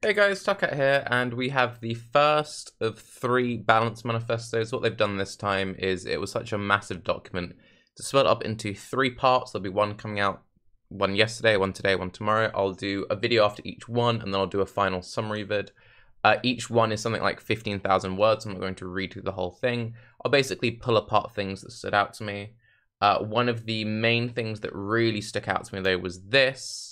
Hey guys, Tarkecat here, and we have the first of three balance manifestos. What they've done this time is it was such a massive document to split up into three parts. There'll be one coming out, one yesterday, one today, one tomorrow. I'll do a video after each one, and then I'll do a final summary vid. Uh, each one is something like 15,000 words. I'm not going to read through the whole thing. I'll basically pull apart things that stood out to me. Uh, one of the main things that really stuck out to me, though, was this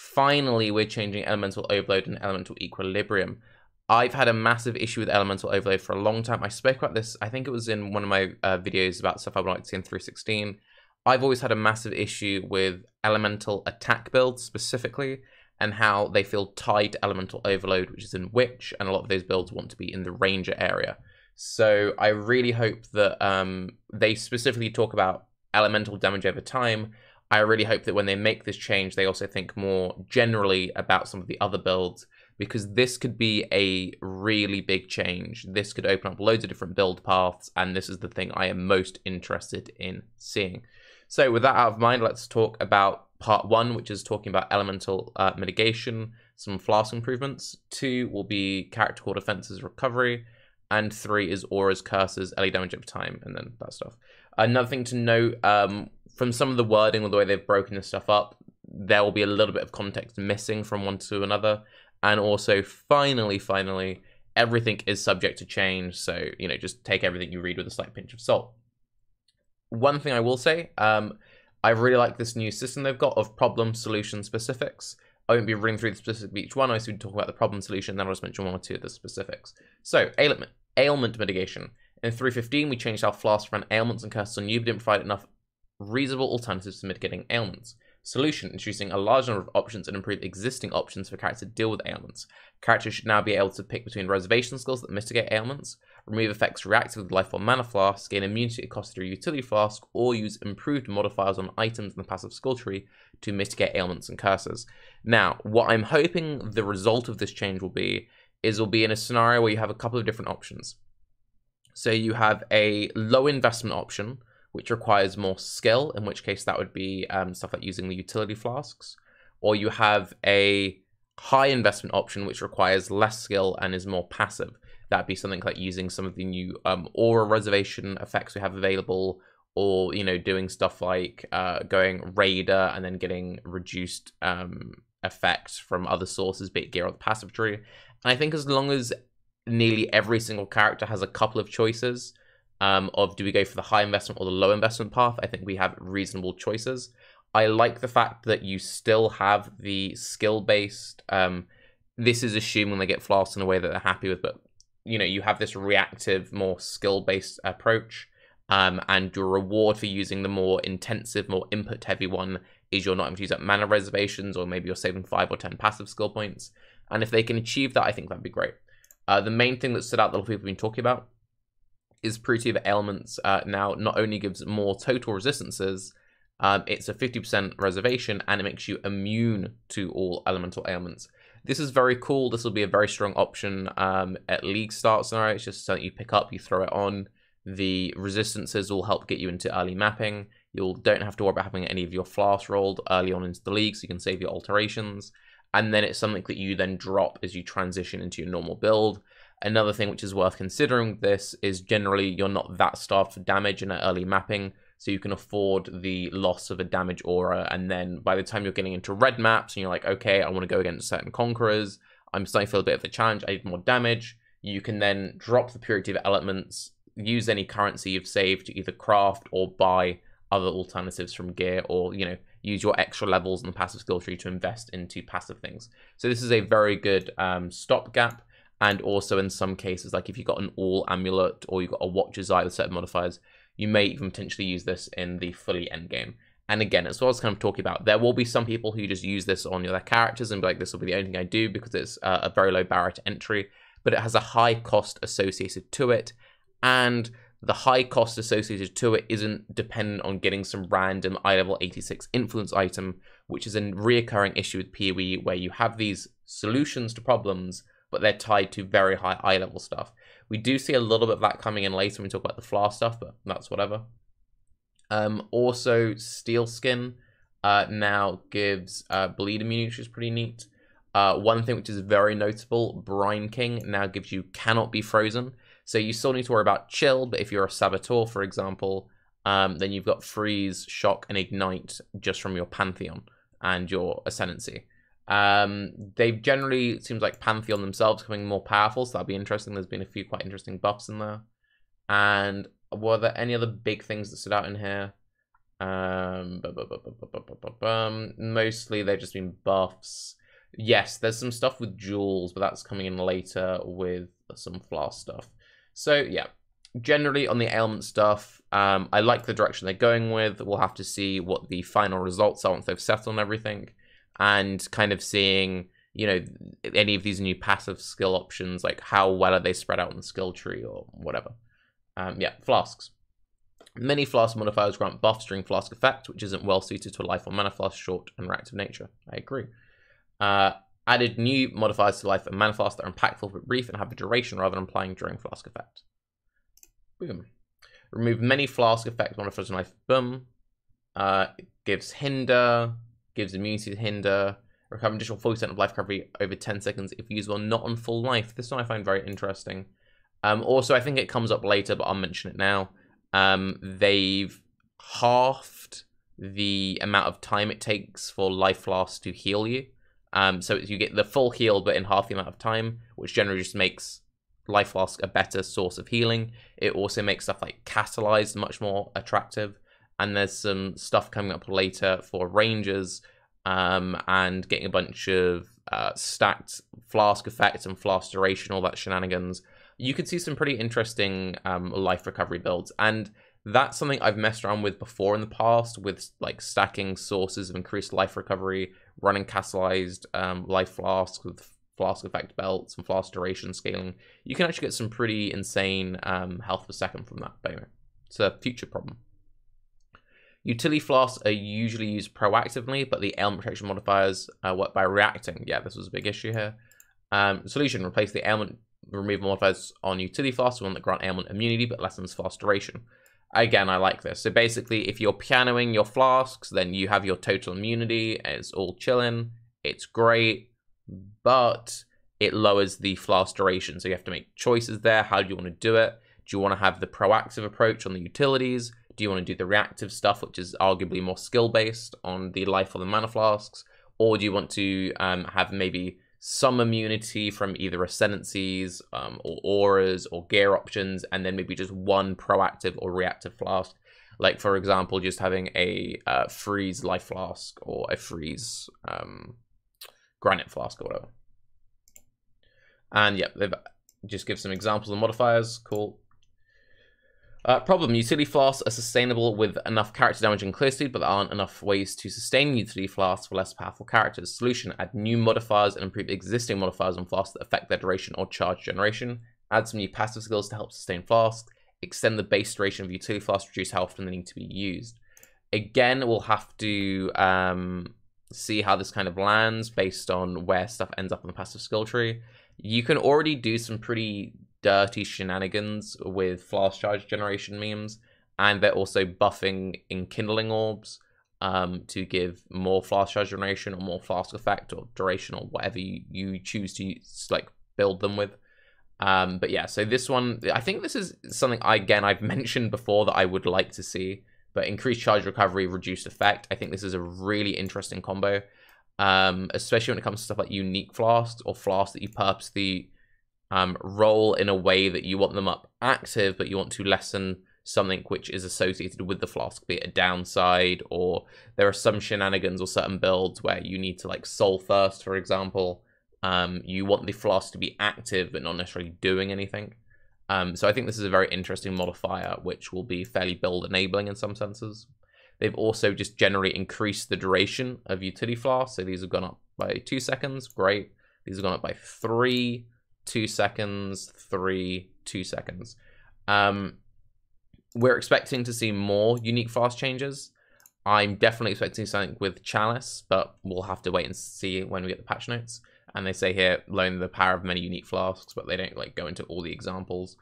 finally we're changing elemental overload and elemental equilibrium. I've had a massive issue with elemental overload for a long time. I spoke about this, I think it was in one of my uh, videos about stuff I would like to see in 316. I've always had a massive issue with elemental attack builds specifically, and how they feel tied to elemental overload, which is in Witch, and a lot of those builds want to be in the Ranger area. So I really hope that um, they specifically talk about elemental damage over time, I really hope that when they make this change, they also think more generally about some of the other builds because this could be a really big change. This could open up loads of different build paths, and this is the thing I am most interested in seeing. So, with that out of mind, let's talk about part one, which is talking about elemental uh, mitigation, some flask improvements. Two will be character core defenses recovery, and three is auras, curses, LE damage over time, and then that stuff. Another thing to note um, from some of the wording or the way they've broken this stuff up, there will be a little bit of context missing from one to another. And also, finally, finally, everything is subject to change. So, you know, just take everything you read with a slight pinch of salt. One thing I will say, um, I really like this new system they've got of problem solution specifics. I won't be reading through the specifics of each one. I just talk about the problem solution, then I'll just mention one or two of the specifics. So, ailment, ailment mitigation. In 315, we changed our flask from ailments and curses on you, but didn't provide enough reasonable alternatives to mitigating ailments. Solution, introducing a large number of options and improve existing options for characters to deal with ailments. Characters should now be able to pick between reservation skills that mitigate ailments, remove effects reactive with life form mana flask, gain immunity cost through utility flask, or use improved modifiers on items in the passive skill tree to mitigate ailments and curses. Now, what I'm hoping the result of this change will be is will be in a scenario where you have a couple of different options. So you have a low investment option, which requires more skill, in which case that would be um, stuff like using the utility flasks. Or you have a high investment option, which requires less skill and is more passive. That'd be something like using some of the new um, aura reservation effects we have available, or you know, doing stuff like uh, going raider and then getting reduced um, effects from other sources, be it gear or the passive tree. And I think as long as nearly every single character has a couple of choices, um, of do we go for the high investment or the low investment path, I think we have reasonable choices. I like the fact that you still have the skill based. Um, this is assuming they get flasks in a way that they're happy with, but you know you have this reactive, more skill based approach, um, and your reward for using the more intensive, more input heavy one is you're not having to use up mana reservations, or maybe you're saving five or ten passive skill points. And if they can achieve that, I think that'd be great. Uh, the main thing that stood out that people have been talking about is Purity of Elements uh, now not only gives more total resistances, um, it's a 50% reservation and it makes you immune to all elemental ailments. This is very cool. This will be a very strong option um, at league start scenario. It's just something you pick up, you throw it on. The resistances will help get you into early mapping. You don't have to worry about having any of your flasks rolled early on into the league, so you can save your alterations. And then it's something that you then drop as you transition into your normal build. Another thing which is worth considering this is generally you're not that starved for damage in an early mapping, so you can afford the loss of a damage aura, and then by the time you're getting into red maps and you're like, okay, I want to go against certain conquerors, I'm starting to feel a bit of a challenge, I need more damage, you can then drop the purity of elements, use any currency you've saved to either craft or buy other alternatives from gear, or you know, use your extra levels in the passive skill tree to invest into passive things. So this is a very good um, stopgap and also in some cases, like if you've got an all amulet or you've got a watcher's eye with certain modifiers, you may even potentially use this in the fully end game. And again, as well as kind of talking about, there will be some people who just use this on their characters and be like, this will be the only thing I do because it's uh, a very low barrier to entry, but it has a high cost associated to it. And the high cost associated to it isn't dependent on getting some random eye level 86 influence item, which is a reoccurring issue with PoE where you have these solutions to problems but they're tied to very high eye level stuff. We do see a little bit of that coming in later when we talk about the flask stuff, but that's whatever. Um, also, Steelskin uh, now gives uh, bleed immunity, which is pretty neat. Uh, one thing which is very notable, Brine King now gives you cannot be frozen. So you still need to worry about chill, but if you're a saboteur, for example, um, then you've got freeze, shock, and ignite just from your Pantheon and your Ascendancy. Um, they've generally, seems like Pantheon themselves becoming more powerful, so that'll be interesting. There's been a few quite interesting buffs in there. And were there any other big things that stood out in here? Um, mostly they've just been buffs. Yes, there's some stuff with jewels, but that's coming in later with some flask stuff. So yeah, generally on the ailment stuff, um, I like the direction they're going with. We'll have to see what the final results are once they've settled on everything, and kind of seeing you know any of these new passive skill options, like how well are they spread out in the skill tree or whatever. Um, yeah, flasks. Many flask modifiers grant buffs during flask effect, which isn't well suited to a life or mana flask short and reactive nature. I agree. Uh, added new modifiers to life and mana flask that are impactful but brief and have a duration rather than applying during flask effect. Boom. Remove many flask effect modifiers in life. Boom. Uh, gives hinder, gives immunity to hinder, recover additional 40% of life recovery over 10 seconds if used while not on full life. This one I find very interesting. Um, also, I think it comes up later, but I'll mention it now. Um, they've halved the amount of time it takes for life flask to heal you. Um, so you get the full heal, but in half the amount of time, which generally just makes life flask a better source of healing. It also makes stuff like catalyzed much more attractive. And there's some stuff coming up later for rangers um, and getting a bunch of uh, stacked flask effects and flask duration, all that shenanigans you could see some pretty interesting um, life recovery builds. And that's something I've messed around with before in the past with like stacking sources of increased life recovery, running catalyzed um, life flasks with flask effect belts and flask duration scaling. You can actually get some pretty insane um, health per second from that. But anyway, it's a future problem. Utility flasks are usually used proactively, but the ailment protection modifiers uh, work by reacting. Yeah, this was a big issue here. Um, solution, replace the ailment removal modifiers on utility flask, one that grant ailment immunity but lessens flask duration. Again, I like this. So basically, if you're pianoing your flasks, then you have your total immunity, it's all chilling, it's great, but it lowers the flask duration. So you have to make choices there. How do you want to do it? Do you want to have the proactive approach on the utilities? Do you want to do the reactive stuff, which is arguably more skill based on the life or the mana flasks? Or do you want to um, have maybe some immunity from either ascendancies um, or auras or gear options, and then maybe just one proactive or reactive flask. Like, for example, just having a uh, freeze life flask or a freeze um, granite flask or whatever. And yeah, they've just give some examples of modifiers. Cool. Uh, problem, utility flasks are sustainable with enough character damage and clear speed, but there aren't enough ways to sustain utility flasks for less powerful characters. Solution, add new modifiers and improve existing modifiers on flasks that affect their duration or charge generation. Add some new passive skills to help sustain flasks. Extend the base duration of utility flasks, reduce how often they need to be used. Again, we'll have to um, see how this kind of lands based on where stuff ends up on the passive skill tree. You can already do some pretty dirty shenanigans with flash charge generation memes, and they're also buffing enkindling orbs um, to give more flash charge generation or more flask effect or duration or whatever you, you choose to like build them with. Um, but yeah, so this one, I think this is something I, again I've mentioned before that I would like to see. But increased charge recovery, reduced effect. I think this is a really interesting combo, um, especially when it comes to stuff like unique flasks or flasks that you purposely um, roll in a way that you want them up active, but you want to lessen something which is associated with the flask, be it a downside, or there are some shenanigans or certain builds where you need to like soul first, for example. Um, you want the flask to be active but not necessarily doing anything. Um, so I think this is a very interesting modifier, which will be fairly build enabling in some senses. They've also just generally increased the duration of utility flasks. So these have gone up by two seconds. Great. These have gone up by three two seconds, three, two seconds. Um, we're expecting to see more unique flask changes. I'm definitely expecting something with Chalice, but we'll have to wait and see when we get the patch notes. And they say here, learn the power of many unique flasks, but they don't like go into all the examples.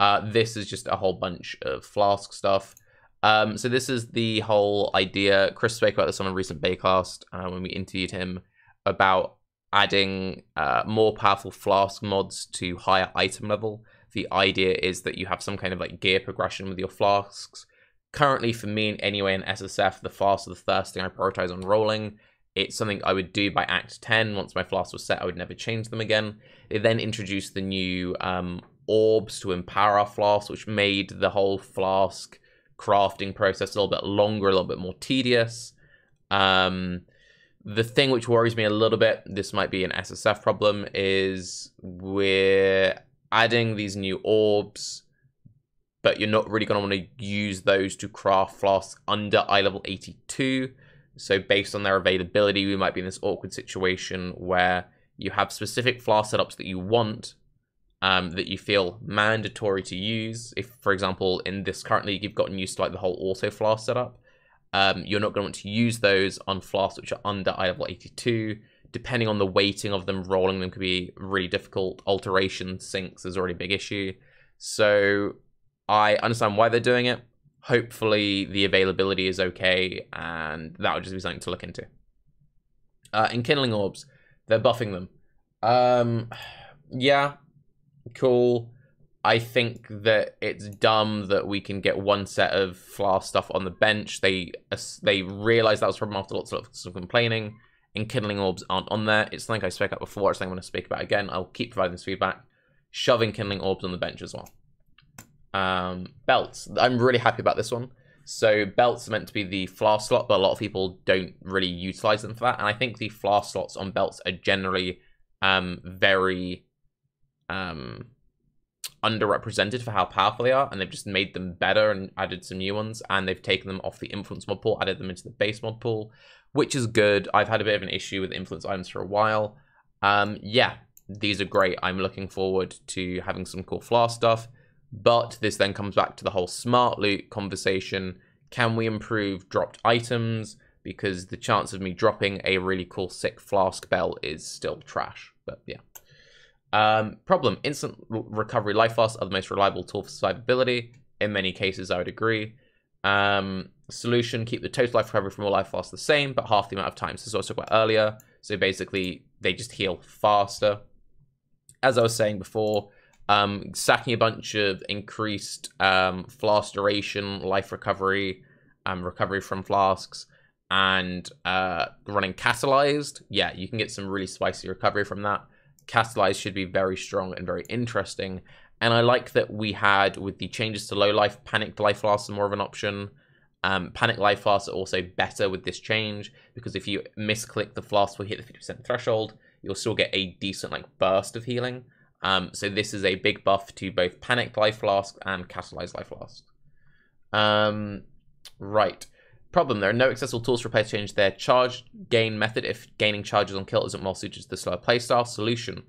Uh, this is just a whole bunch of flask stuff. Um, so this is the whole idea. Chris spoke about this on a recent Baeclast uh, when we interviewed him about adding uh, more powerful flask mods to higher item level. The idea is that you have some kind of like gear progression with your flasks. Currently, for me anyway, in SSF, the flask the first thing I prioritize on rolling. It's something I would do by Act 10. Once my flask was set, I would never change them again. They then introduced the new um, orbs to empower our flask, which made the whole flask crafting process a little bit longer, a little bit more tedious. Um, the thing which worries me a little bit, this might be an SSF problem, is we're adding these new orbs, but you're not really going to want to use those to craft flasks under eye level 82. So based on their availability, we might be in this awkward situation where you have specific flask setups that you want, um, that you feel mandatory to use. If, for example, in this current league, you've gotten used to like the whole auto flask setup, um, you're not going to want to use those on flasks which are under eye level 82. Depending on the weighting of them, rolling them could be really difficult. Alteration sinks is already a big issue. So I understand why they're doing it. Hopefully the availability is okay, and that would just be something to look into. Uh, Enkindling Orbs, they're buffing them. Um, yeah, cool. I think that it's dumb that we can get one set of flask stuff on the bench. They they realized that was from after lots of, of complaining. kindling orbs aren't on there. It's something I spoke about before. It's something I'm going to speak about again. I'll keep providing this feedback. Shoving kindling orbs on the bench as well. Um, belts. I'm really happy about this one. So belts are meant to be the flask slot, but a lot of people don't really utilize them for that. And I think the flask slots on belts are generally um, very um, underrepresented for how powerful they are, and they've just made them better and added some new ones, and they've taken them off the influence mod pool, added them into the base mod pool, which is good. I've had a bit of an issue with influence items for a while. Um, yeah, these are great. I'm looking forward to having some cool flask stuff, but this then comes back to the whole smart loot conversation. Can we improve dropped items? Because the chance of me dropping a really cool sick flask bell is still trash, but yeah. Um, problem, instant recovery life loss are the most reliable tool for survivability. In many cases, I would agree. Um, solution, keep the total life recovery from all life loss the same, but half the amount of times. This is also earlier. So basically, they just heal faster. As I was saying before, um, stacking a bunch of increased um, flask duration, life recovery, um, recovery from flasks, and uh, running catalyzed, yeah, you can get some really spicy recovery from that. Catalyze should be very strong and very interesting. And I like that we had, with the changes to low life, Panic Life Flasks are more of an option. Um, Panic Life Flasks are also better with this change, because if you misclick the flask will hit the 50% threshold, you'll still get a decent like burst of healing. Um, so this is a big buff to both Panic Life Flask and Catalyzed Life Flask. Um, right. Problem, there are no accessible tools for players to change their charge gain method if gaining charges on kill isn't well suited to the slower playstyle. Solution,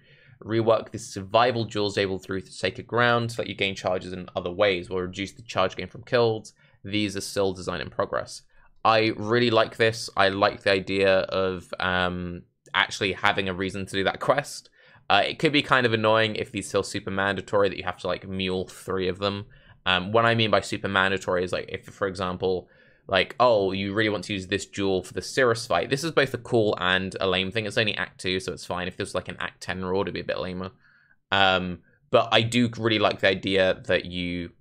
rework the survival jewels able through sacred ground so that you gain charges in other ways or reduce the charge gain from kills. These are still design in progress. I really like this. I like the idea of um, actually having a reason to do that quest. Uh, it could be kind of annoying if these still super mandatory that you have to like mule three of them. Um, what I mean by super mandatory is like if, for example, like, oh, you really want to use this jewel for the Sirus fight. This is both a cool and a lame thing. It's only Act 2, so it's fine. If this was like an Act 10 rule, it'd be a bit lamer. Um, but I do really like the idea that you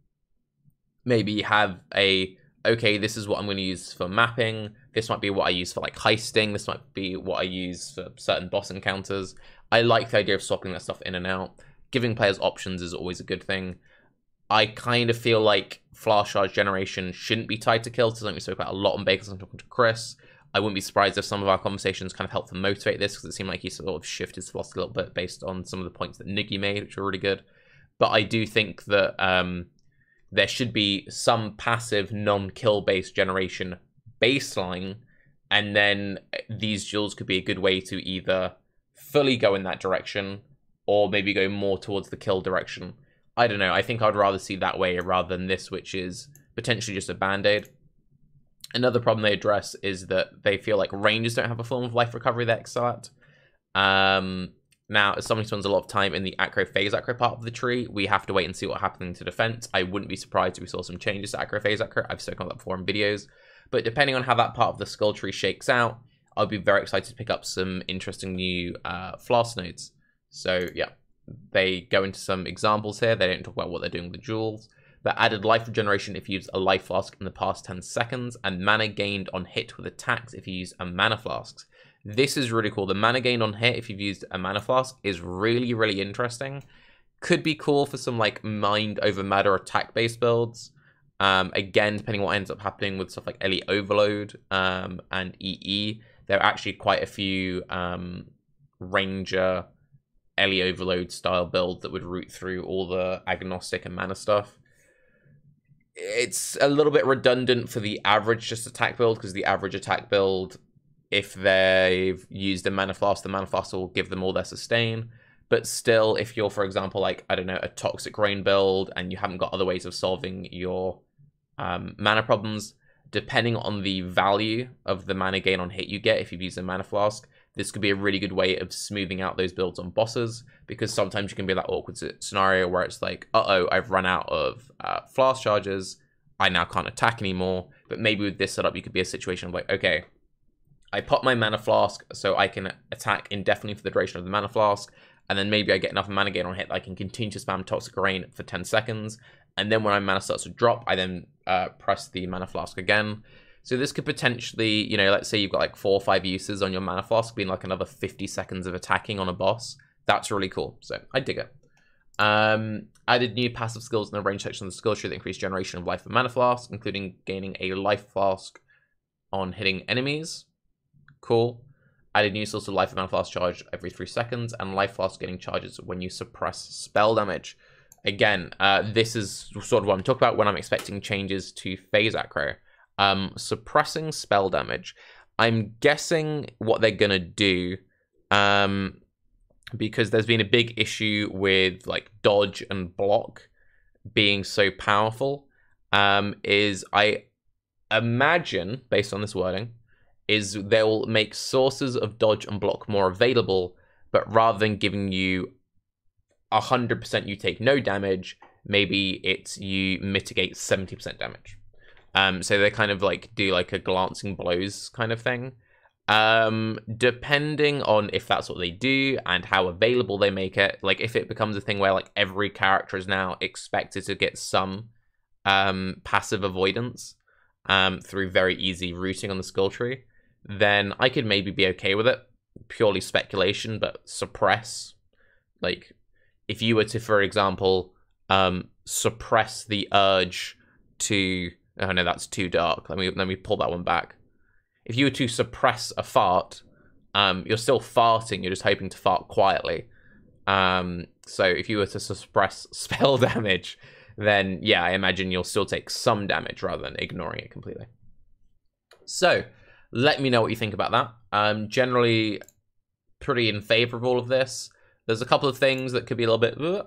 maybe have a, okay, this is what I'm going to use for mapping. This might be what I use for like heisting. This might be what I use for certain boss encounters. I like the idea of swapping that stuff in and out. Giving players options is always a good thing. I kind of feel like charge generation shouldn't be tied to kills. Something we spoke about a lot on Baeclast. I'm talking to Chris. I wouldn't be surprised if some of our conversations kind of helped to motivate this because it seemed like he sort of shifted his philosophy a little bit based on some of the points that Ziggy made, which were really good. But I do think that um, there should be some passive non-kill based generation baseline, and then these jewels could be a good way to either fully go in that direction or maybe go more towards the kill direction. I don't know. I think I'd rather see that way rather than this, which is potentially just a band aid. Another problem they address is that they feel like rangers don't have a form of life recovery they excel. Um, now, as somebody spends a lot of time in the acro phase acro part of the tree, we have to wait and see what happens to defense. I wouldn't be surprised if we saw some changes to acro phase acro. I've spoken about that before in videos. But depending on how that part of the skull tree shakes out, I'll be very excited to pick up some interesting new uh, flask nodes. So yeah, they go into some examples here. They don't talk about what they're doing with the jewels. But added life regeneration if you use a life flask in the past 10 seconds, and mana gained on hit with attacks if you use a mana flask. This is really cool. The mana gained on hit if you've used a mana flask is really, really interesting. Could be cool for some like mind over matter attack based builds. Um, again, depending what ends up happening with stuff like Elite Overload um, and EE, there are actually quite a few um, Ranger Ellie Overload style build that would route through all the agnostic and mana stuff. It's a little bit redundant for the average just attack build because the average attack build, if they've used a mana flask, the mana flask will give them all their sustain. But still, if you're, for example, like, I don't know, a Toxic Rain build and you haven't got other ways of solving your um, mana problems, depending on the value of the mana gain on hit you get if you've used a mana flask, this could be a really good way of smoothing out those builds on bosses because sometimes you can be that awkward scenario where it's like, uh-oh, I've run out of uh, flask charges. I now can't attack anymore. But maybe with this setup, you could be a situation of like, okay, I pop my mana flask so I can attack indefinitely for the duration of the mana flask. And then maybe I get enough mana gain on hit that I can continue to spam Toxic Rain for 10 seconds. And then when my mana starts to drop, I then uh, press the mana flask again. So this could potentially, you know, let's say you've got like four or five uses on your mana flask, being like another 50 seconds of attacking on a boss. That's really cool. So I dig it. Um, added new passive skills in the range section of the skill tree that increase generation of life and mana flask, including gaining a life flask on hitting enemies. Cool. Added new source of life and mana flask charge every three seconds, and life flask getting charges when you suppress spell damage. Again, uh, this is sort of what I'm talking about when I'm expecting changes to phase acro um, suppressing spell damage. I'm guessing what they're gonna do, um, because there's been a big issue with like dodge and block being so powerful. Um, is I imagine based on this wording, is they'll make sources of dodge and block more available, but rather than giving you hundred percent, you take no damage. Maybe it's you mitigate seventy percent damage. Um, so they kind of like do like a glancing blows kind of thing. Um, depending on if that's what they do and how available they make it, like if it becomes a thing where like every character is now expected to get some um passive avoidance um through very easy routing on the skill tree, then I could maybe be okay with it. Purely speculation, but suppress like if you were to, for example, um suppress the urge to Oh no, that's too dark. Let me let me pull that one back. If you were to suppress a fart, um, you're still farting. You're just hoping to fart quietly. Um, so if you were to suppress spell damage, then yeah, I imagine you'll still take some damage rather than ignoring it completely. So let me know what you think about that. Um, generally pretty in favor of all of this. There's a couple of things that could be a little bit.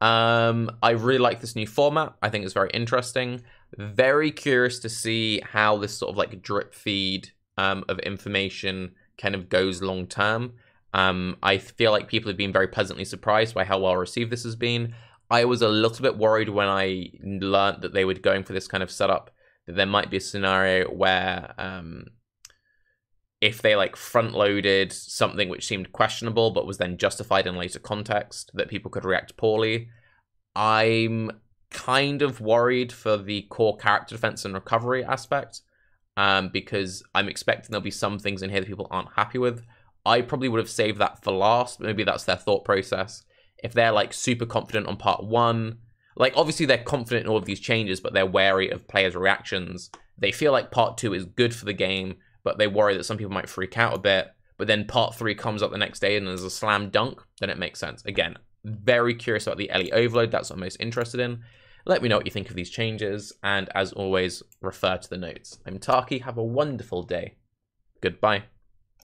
Um, I really like this new format. I think it's very interesting. Very curious to see how this sort of like drip feed um, of information kind of goes long term. Um, I feel like people have been very pleasantly surprised by how well received this has been. I was a little bit worried when I learned that they were going for this kind of setup that there might be a scenario where um, if they like front loaded something which seemed questionable but was then justified in later context that people could react poorly. I'm kind of worried for the core character defense and recovery aspect um, because I'm expecting there'll be some things in here that people aren't happy with. I probably would have saved that for last. Maybe that's their thought process. If they're like super confident on part one, like obviously they're confident in all of these changes, but they're wary of players' reactions. They feel like part two is good for the game, but they worry that some people might freak out a bit. But then part three comes up the next day and there's a slam dunk, then it makes sense. Again, very curious about the Ellie overload. That's what I'm most interested in. Let me know what you think of these changes, and as always, refer to the notes. I'm Tarke. Have a wonderful day. Goodbye.